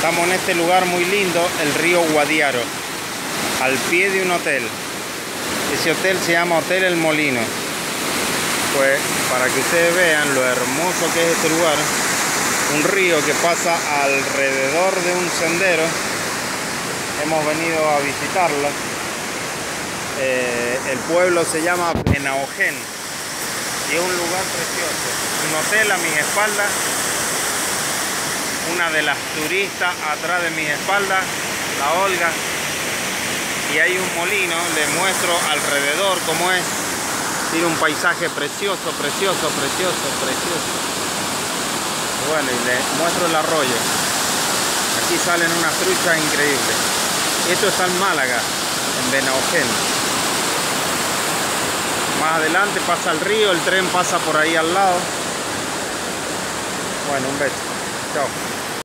Estamos en este lugar muy lindo, el río Guadiaro, al pie de un hotel. Ese hotel se llama Hotel El Molino. Pues para que ustedes vean lo hermoso que es este lugar, un río que pasa alrededor de un sendero. Hemos venido a visitarlo. Eh, el pueblo se llama Benaojén y es un lugar precioso. Un hotel a mi espalda de las turistas atrás de mi espalda, la Olga, y hay un molino, le muestro alrededor cómo es. Tiene un paisaje precioso, precioso, precioso, precioso. Bueno, y le muestro el arroyo. Aquí salen unas truchas increíbles. Esto está en Málaga, en Benaojén. Más adelante pasa el río, el tren pasa por ahí al lado. Bueno, un beso. Chao.